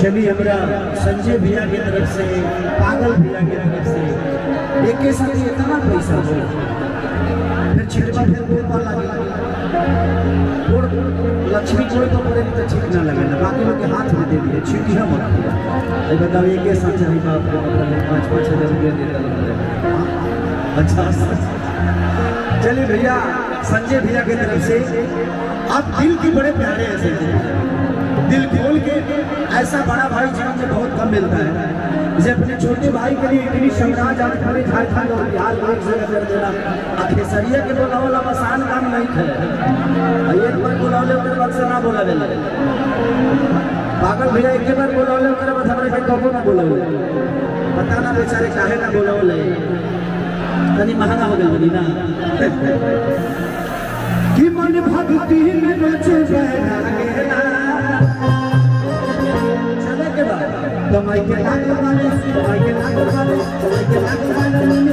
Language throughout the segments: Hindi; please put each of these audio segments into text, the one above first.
चलिए हमरा संजय भैया की तरफ़ से, पागल भैया की तरफ़ से, एक के साथ इतना पैसा हो। लगे और लक्ष्मी कोई तो पड़े तो ठीक ना लगे बाकी लोग के हाथ में दे दिए छिटिया मत ये बताओ एक साथ चाहिए बाप पाँच पाँच हज़ार रुपया देता अच्छा चलिए भैया, संजय भैया की तरफ़ से आप दिल के बड़े प्यारे हैं, संजय भैया। दिल खोल के ऐसा बड़ा भाई जीवन में बहुत कम मिलता है। जैसे अपने छोटे भाई के लिए इतनी सम्राट आज खड़े झारखंड और बिहार में एक जगह कर देना। आ खेसरिया के बोलावल अब आसान काम नहीं है। एक बार बोलावले ओकर बाद से ना बोलावे लगे पागल भैया, एक बार बोलावले ओकर बाद हमरा के कबो ना बोलावे पता ना बेचारे काहे ना बोलावले। तनी महँगा हो गई बनी ना। मन भक्ति में गेला चले के बाद। कमाई के लाग वाले कमाई के लाग वाले कमाई के लाग वाले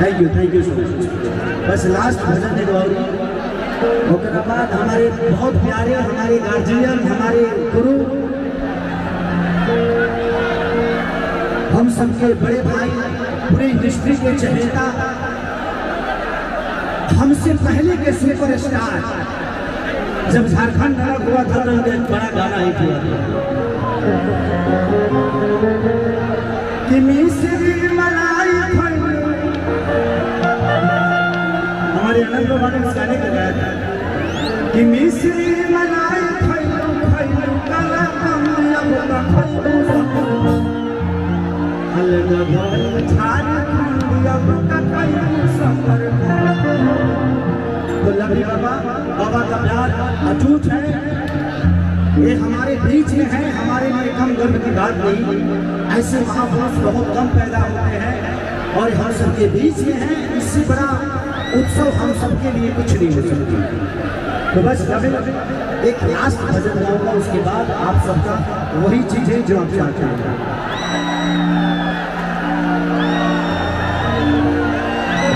thank you thank you so much बस लास्ट भजन है गौरी। ओकरा बाद हमारे बहुत प्यारे हमारे गार्जियन हमारे गुरु। हम सबके बड़े भाई, पूरे इंडस्ट्री के चहेता। हमसे पहले के सुपर स्टार जब झारखंड अलग हुआ था तो एक बड़ा गाना हिट हुआ था। कि हमारे ने को गाया था। कि मिस्री मलाई बाबा बाबा का प्यार अटूट है। ये हमारे बीच में है, हमारे लिए कम गर्व की बात नहीं। ऐसे महापुरुष बहुत कम पैदा होते हैं। और हम सबके बीच में है, इससे बड़ा उत्सव हम सबके लिए कुछ नहीं हो सकती। तो बस रवि एक लास्ट भजन गाऊँगा, उसके बाद आप सबका वही चीज़ है जो आप चाहते हैं।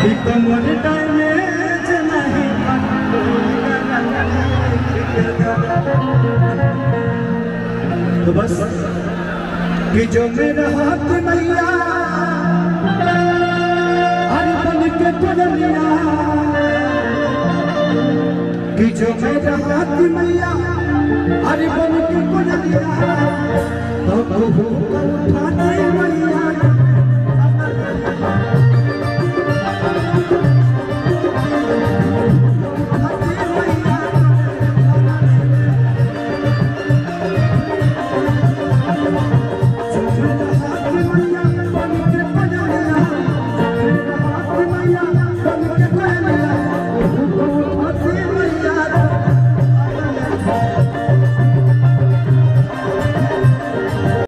नहीं तो बस, कि जो मेरा हाथ मैया hay que poder mirar. Y yo me da